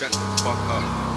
shut the fuck up.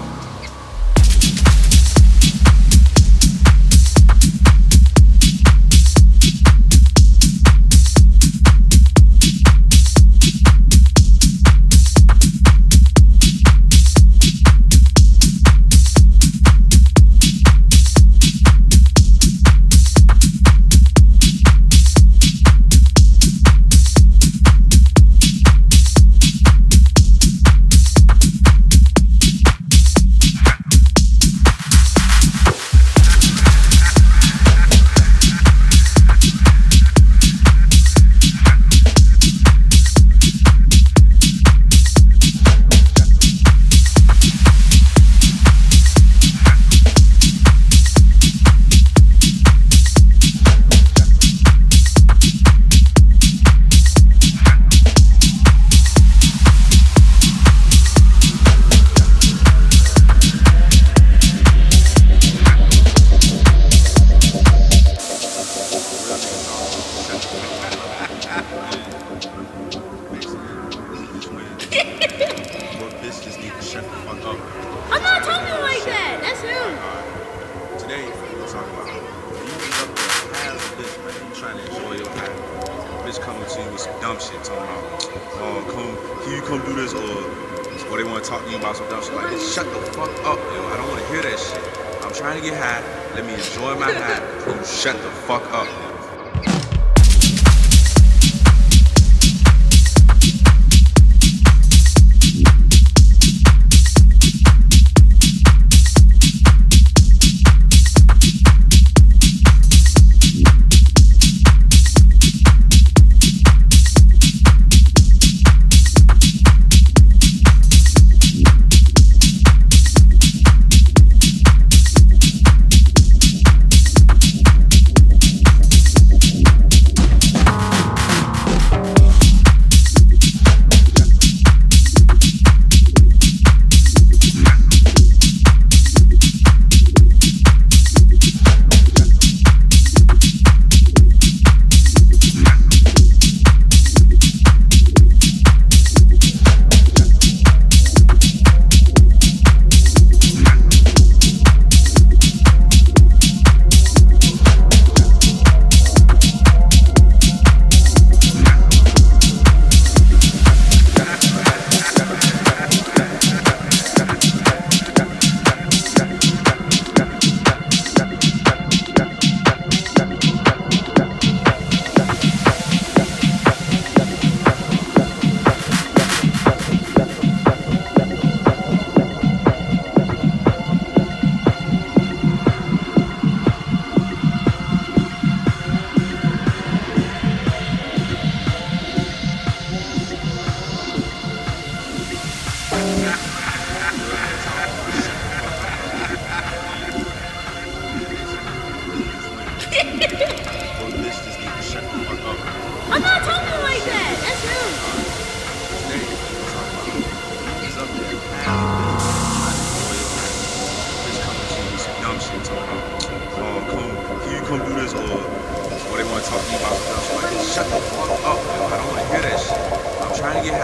Shut the fuck up. I'm not talking like that. That's him. Today, we're talking about you be up there as a bitch, man. You trying to enjoy your life. Bitch coming to you with some dumb shit, talking about, oh, come, can you come do this, or, or they want to talk to you about some dumb shit like this. Shut the fuck up, yo. I don't want to hear that shit. I'm trying to get high. Let me enjoy my high. You shut the fuck up.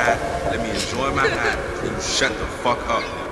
High. Let me enjoy my high. You shut the fuck up.